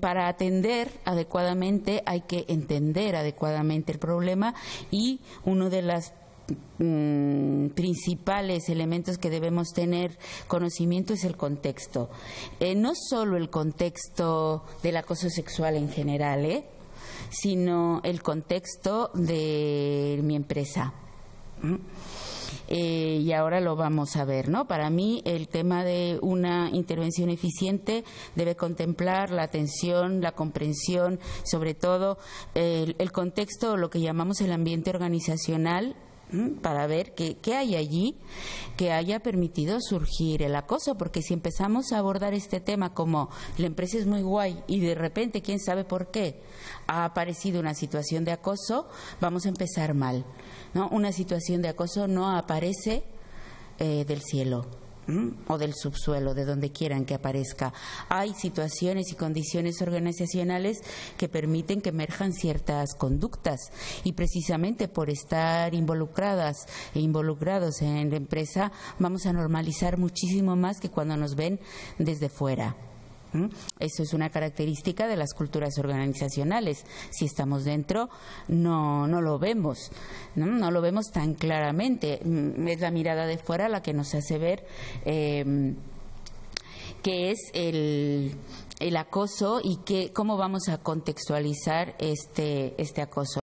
Para atender adecuadamente hay que entender adecuadamente el problema y uno de los mm, principales elementos que debemos tener conocimiento es el contexto. Eh, no solo el contexto del acoso sexual en general, ¿eh? sino el contexto de mi empresa. Eh, y ahora lo vamos a ver, ¿no? Para mí el tema de una intervención eficiente debe contemplar la atención, la comprensión, sobre todo el, el contexto, lo que llamamos el ambiente organizacional para ver qué, qué, hay allí que haya permitido surgir el acoso, porque si empezamos a abordar este tema como la empresa es muy guay y de repente, quién sabe por qué, ha aparecido una situación de acoso, vamos a empezar mal. ¿no? Una situación de acoso no aparece eh, del cielo o del subsuelo, de donde quieran que aparezca. Hay situaciones y condiciones organizacionales que permiten que emerjan ciertas conductas y precisamente por estar involucradas e involucrados en la empresa vamos a normalizar muchísimo más que cuando nos ven desde fuera. Eso es una característica de las culturas organizacionales. Si estamos dentro, no, no lo vemos, ¿no? lo vemos tan claramente. Mm, es la mirada de fuera la que nos hace ver eh, qué es el, el acoso y que, cómo vamos a contextualizar este, este acoso.